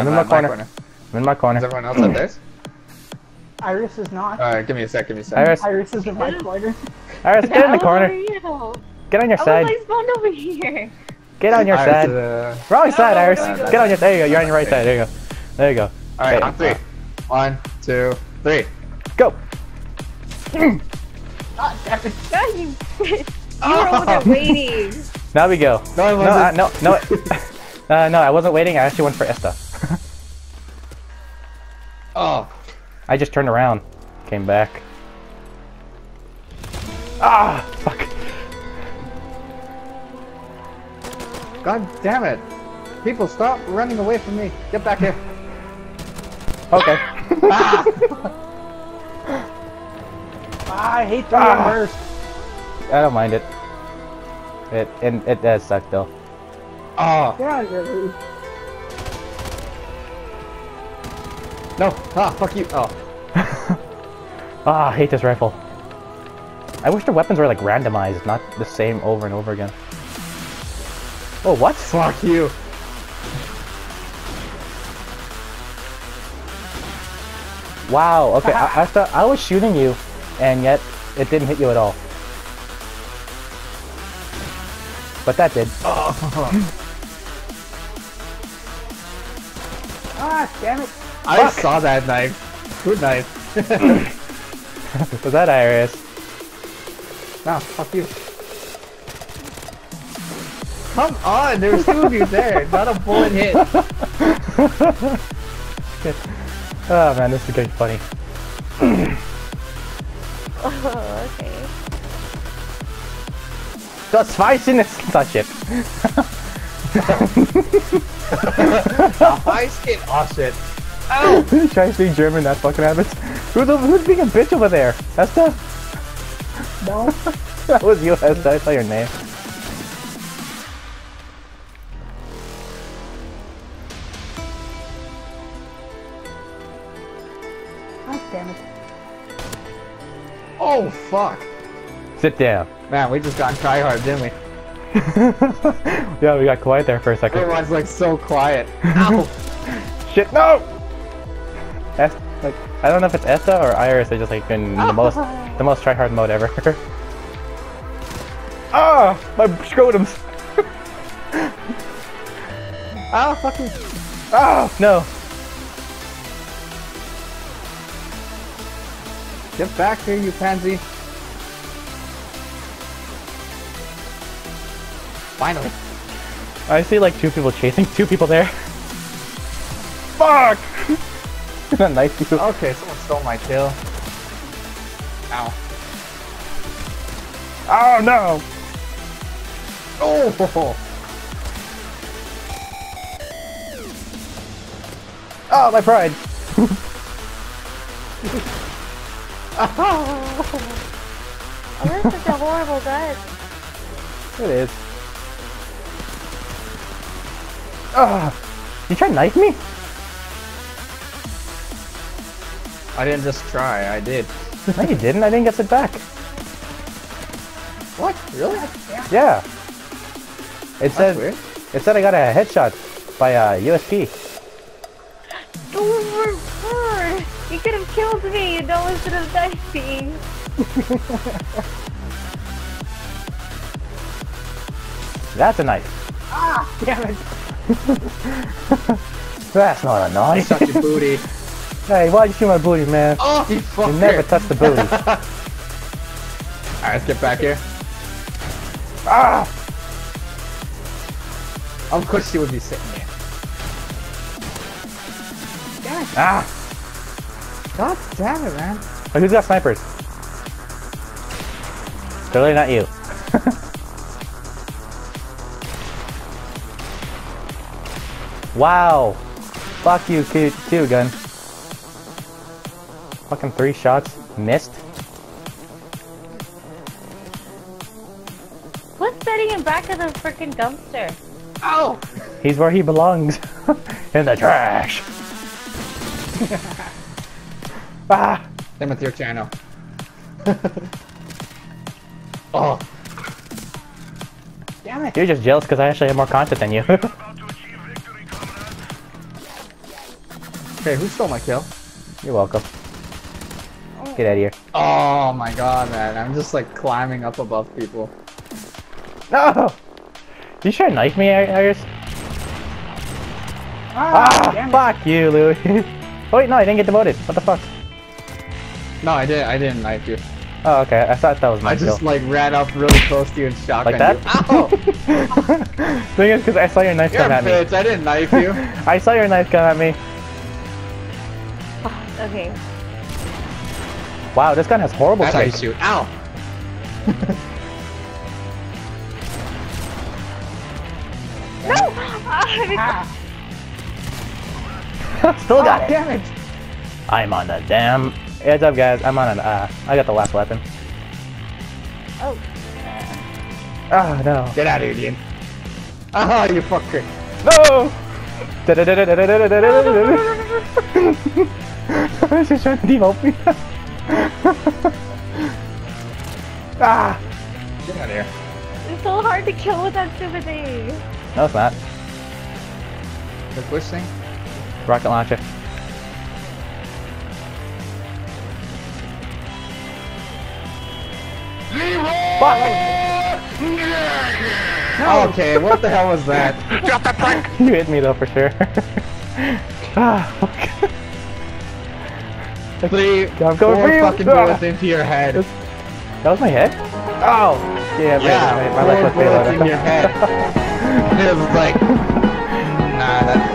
I'm in my corner. I'm in my corner. Is everyone else at theirs? Iris is not. Alright, give me a sec, give me a sec. Iris, Iris is in my corner. Iris, get in the How corner. you? Get on your I side. was like spawned over here. Get on your Iris, side. uh, Wrong side, Oh, Iris. there we go. Get on your. There you go. You're on your right side. There you go. There you go. Alright, Okay. on three. One, two, three. Go. God damn it. God, you, you were over there waiting. Now we go. No, I No, uh, wasn't. no, no. uh, no, I wasn't waiting. I actually went for Esta. Oh, I just turned around, came back. Ah, fuck. god damn it. People, stop running away from me. Get back here. Okay. ah! Ah, I hate three Ah. burst. I don't mind it. It it, it does suck though. Oh, Get out of here, no. Ah, fuck you. Oh. Ah, I hate this rifle. I wish the weapons were like randomized, not the same over and over again. Oh, what? Fuck you. Wow. Okay, I, I thought I was shooting you, and yet it didn't hit you at all. But that did. Oh. Ah, damn it. I Fuck. saw that knife. Good knife. Was that Iris? no, fuck you. Come on, there's two of you there. Not a bullet hit. Oh man, this is getting funny. Oh, okay. Das Weißen ist that shit. I skin. Oh shit. Oh. Try to speak German, that fucking happens. Who's, who's being a bitch over there? Esther? No. That was you, Esther. I saw your name. God damn it. Oh fuck. Sit down. Man, we just got try hard, didn't we? yeah, we got quiet there for a second. Everyone's like so quiet. Ow. Shit, no! Est- like, I don't know if it's Esta or Iris. They just like in the most, the most try hard mode ever. ah, my scrotums. Ow, fucking. Ah, no. Get back here, you pansy. Finally. I see like two people chasing two people there. Fuck! Isn't that nice you? Okay, someone stole my kill. Ow. Oh no! Oh! Oh, my pride! Oh, that's such a horrible gun. It is. Ah! You try to knife me? I didn't just try, I did. No, you didn't. I didn't get it back. What? Really? Yeah. It That's said weird. it said I got a headshot by uh, USP. Oh, you could have killed me. No one should have diving. That's a knife. Ah, damn it. That's not a knife. Suck your booty. hey, why'd you shoot my booty, man? Oh, you fucker. You never touch the booty. Alright, let's get back here. ah! Of course she would be sitting there. Ah! God damn it, man. Hey, who's got snipers? Clearly not you. wow. Fuck you, Q, Q gun. Fucking three shots. Missed. What's setting him back of the freaking dumpster? Oh! He's where he belongs. In the trash. ah! Same with your channel. oh, Damn it. You're just jealous because I actually have more content than you. Okay, who stole my kill? You're welcome. Get out of here. Oh my god, man. I'm just like climbing up above people. No! You try to knife me, Iris? Ah, Ah, fuck you, Louis. oh wait, no, I didn't get demoted. What the fuck? No, I didn't. I didn't knife you. Oh, okay. I thought that was my I just kill. like ran up really close to you and shotgun Like that? you. Ow! Thing is, because I saw your knife You're a come at me. I didn't knife you. I saw your knife come at me. Okay. Wow, this gun has horrible That's how sight. shoot. Ow! No! Ah, Ah, Still got ah, it. damn it. I'm on the damn. Heads up, guys. I'm on an. Uh, I got the last weapon. oh. Oh no. Get out of here, Dean. Oh, you fucker. No! I was just trying to demote me. ah! Get out of here. It's so hard to kill with that stupid thing. No, it's not. The push thing? Rocket launcher. Fuck! Okay, what the hell was that? You hit me though for sure. ah, fuck. Three, going four fucking bullets into your head. That was my head? Oh! Yeah, Yeah, my, my four life was in your head. it was like, nah, that